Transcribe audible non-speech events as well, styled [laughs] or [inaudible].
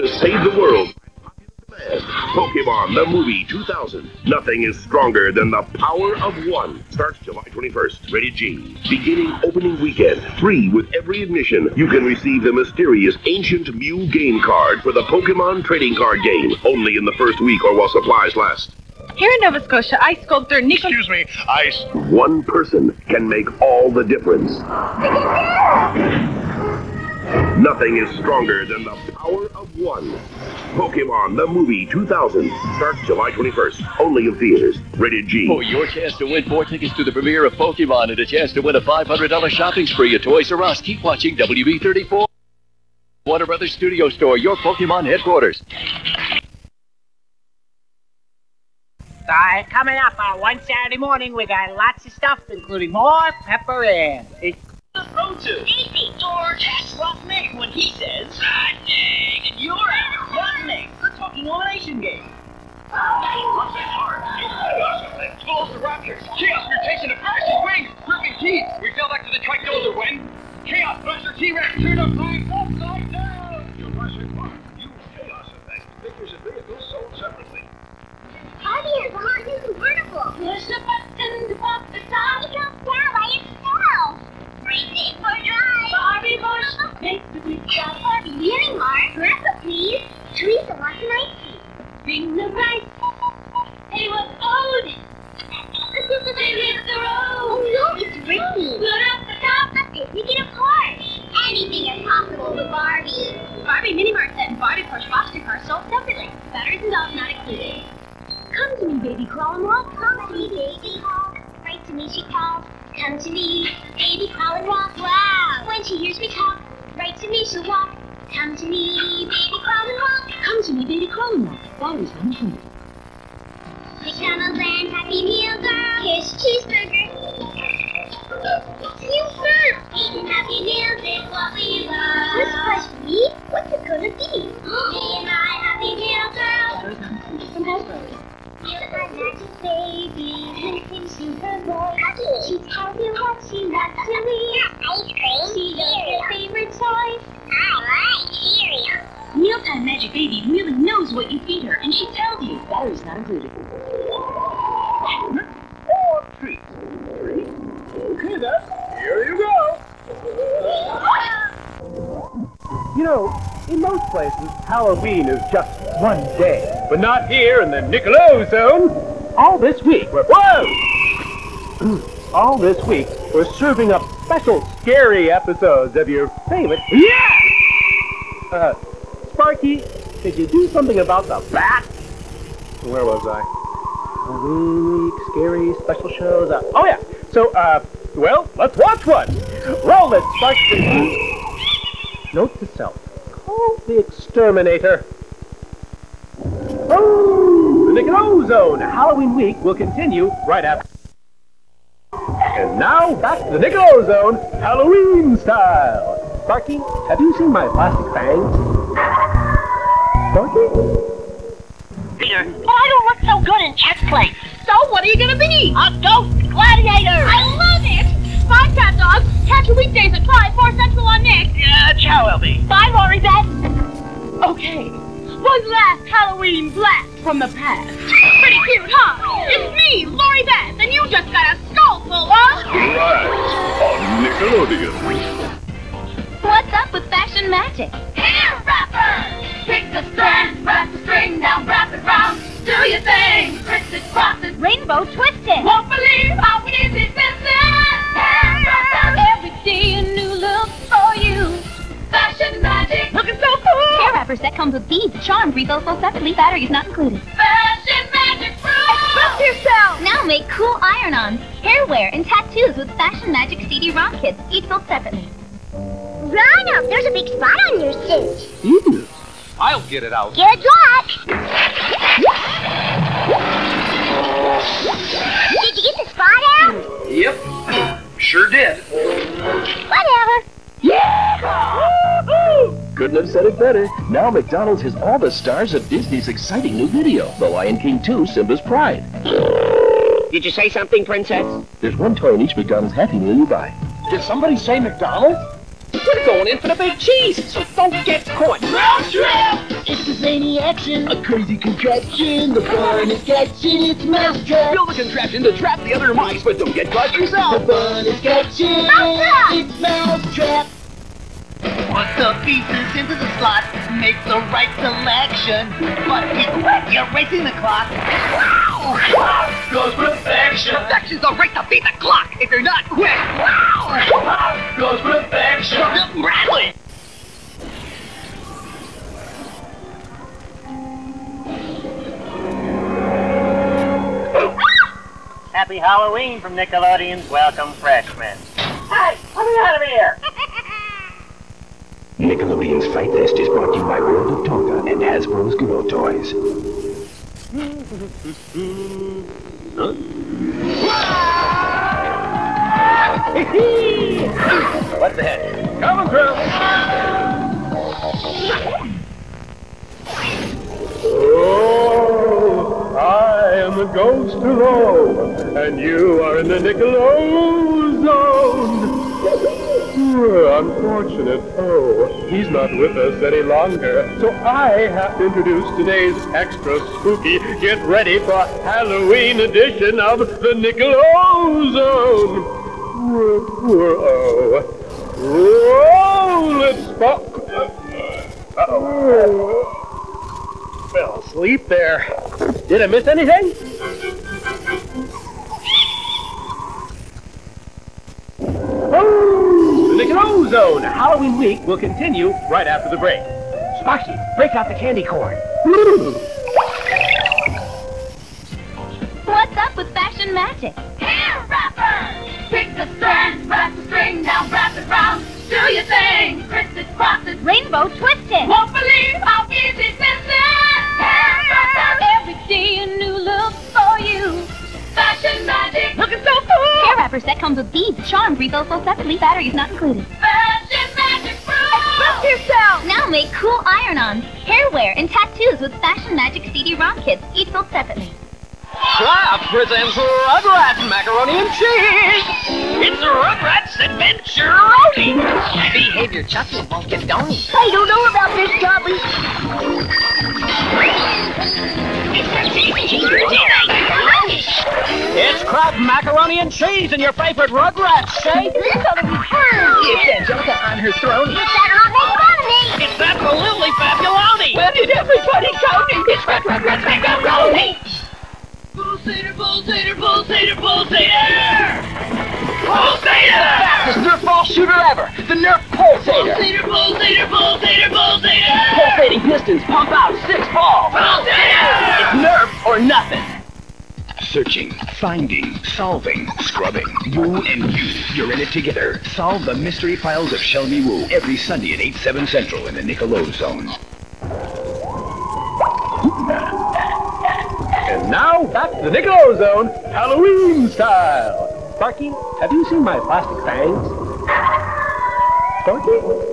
to save the world. Pokemon the Movie 2000. Nothing is stronger than the power of one. Starts July 21st. Rated G. Beginning opening weekend. Free with every admission. You can receive the mysterious Ancient Mew game card for the Pokemon trading card game. Only in the first week or while supplies last. Here in Nova Scotia, ice sculptor Nico. Excuse me, ice. One person can make all the difference. Nothing is stronger than the power of one. Pokemon the Movie 2000 starts July 21st. Only in theaters. Rated G. For your chance to win four tickets to the premiere of Pokemon and a chance to win a $500 shopping spree at Toys R Us, keep watching WB34. Warner Brothers Studio Store, your Pokemon headquarters. Uh, coming up on one Saturday morning, we got lots of stuff, including more pepper and. Easy, George. That's what Nick when he says, ah, dang, and you're out. What Nick? The talking elimination game. What's that hard? You Close the Raptors. Chaos mutation of Ash's wings. Gripping teeth. We fell back to the Tridozer. Chaos Buster T-Rex turned upside upside down. Jurassic Park. Use Chaos effects. Figures and vehicles sold separately. Daddy is a hot new convertible. Push the button to pop the top. It comes down by itself. Race it for a drive. Barbie Bush. Make the big jump. Barbie Mini Mart. Grandpa, please. Teresa wants an ice cream. Bring the rice. Hey, what's old? they hit the road. Oh no, it's raining. Let's pick it apart. Anything is possible with Barbie. Barbie Mini Mart set and Barbie Push foster car sold separately. Batteries and dolls not included. Come to me, baby, crawl and walk. Come to me, baby, walk. Right to me, she calls. Come to me, baby, crawl and walk. Wow. When she hears me talk, right to me, she'll walk. Come to me, baby, crawl and walk. Come to me, baby, crawl and walk. Batteries not included. McDonald's and Happy Meal, girl. Here's cheeseburger. You first. Eating Happy Meals is what we love. What's fresh for me? What's it gonna be? me and my Happy Meal, girl. Some Hasbro. You're my magic baby, looking super bold. She tells you what she wants to eat. Ice cream. She loves her favorite toy. I like cereal. Mealtime Magic Baby really knows what you feed her, and she tells you. Batteries not included. Or then. Here you go. You know, in most places, Halloween is just one day. But not here in the Nickelodeon zone. All this week, we're... Whoa! All this week, we're serving up special scary episodes of your favorite... Yeah! Uh, Sparky, did you do something about the bat? Where was I? Week, scary, special shows. Uh, oh, yeah. So, uh, well, let's watch one. Roll it, Sparky. Note to self. Call the exterminator. Oh, the Nickelodeon Zone Halloween week will continue right after. And now, back to the Nickelodeon Zone Halloween style. Sparky, have you seen my plastic fangs? Sparky? Peter, but I don't look so good in chest plate. So what are you gonna be? A ghost gladiator. I love it! Bye, CatDog. Catch you weekdays at 5, 4 Central on Nick. Yeah, ciao, LB. Bye, Lori Beth. Okay, one last Halloween blast from the past. Pretty cute, huh? It's me, Lori Beth, and you just got a skull full of... Right. On Nickelodeon. What's up with fashion magic? Hair wrapper! Pick the strand, wrap the string, now wrap it round. Do your thing, crissed it, cross it. Rainbow twisted. Won't believe how easy this is. Hair wrapper! Every day with beads, charms, refillable separately, batteries not included. Fashion magic Express yourself! Now make cool iron-ons, hair wear, and tattoos with Fashion Magic CD-ROM kits, each sold separately. Rhino, there's a big spot on your suit. I'll get it out. Good luck! Did you get the spot out? Yep. Sure did. Whatever. Couldn't have said it better. Now McDonald's has all the stars of Disney's exciting new video, The Lion King 2, Simba's Pride. Did you say something, Princess? There's one toy in each McDonald's Happy Meal you buy. Did somebody say McDonald's? We're going in for the big cheese, so don't get caught. Mousetrap! It's a zany action, a crazy contraption. The fun is catching its mousetrap. Build a contraption to trap the other mice, but don't get caught yourself. The yourself. fun is catching Mousetrap! its mousetrap. Put the pieces into the slot, make the right selection. But be quick, you're racing the clock. Goes perfection. Perfection's the right to beat the clock if you're not quick. Goes perfection. Bradley! Happy Halloween from Nickelodeon's Welcome Freshmen. Hey, let me out of here! Nickelodeon's Fight Fest is brought to you by World of Tonka and Hasbro's Good Old Toys. [laughs] What the heck? Coming through. Oh, I am the ghost below, and you are in the Nickelodeon zone. Unfortunate. Oh, he's not with us any longer, so I have to introduce today's extra spooky, get ready for Halloween edition of the Nickelodeon zone. Whoa, whoa, let's fuck. Uh-oh. Fell asleep there. Did I miss anything? The Zone Halloween week will continue right after the break. Sparky, break out the candy corn. What's up with fashion magic? Hair wrapper! Pick the strands, wrap the string, now wrap it round. Do your thing, crisscross crosses. Rainbow twisted. Won't believe how easy this is. Hair wrapper! Every day a new look for you. Fashion magic! Wrapper set comes with beads, charms, refillable separately, batteries not included. Fashion magic Express yourself! Now make cool iron-ons, hair wear, and tattoos with Fashion Magic CD-ROM kits, each sold separately. Kraft presents Rugrats Macaroni and Cheese. It's Rugrats Adventure-Roni. Behave your Chuckie won't get done. I don't know about this, Tommy. It's Kraft macaroni and cheese and your favorite Rugrats, say? This ought to be fun. It's Angelica on her throne. It's that aunt make fun of me. It's absolutely fabuloni. Where did everybody go? It's Rugrats Macaroni! Pulsator, pulsator, pulsator, pulsator! Pulsator! Fastest Nerf ball shooter ever! The Nerf Pulsator! Pulsator, pulsator, pulsator, pulsator! Pulsating pistons pump out six balls! Pulsator! It's Nerf or nothing! Searching, finding, solving, scrubbing. You and you, you're in it together. Solve the mystery files of Shelby Woo every Sunday at 8, 7 Central in the Nickelodeon Zone. And now, back to the Nickelodeon Zone, Halloween style. Sparky, have you seen my plastic fangs? Sparky?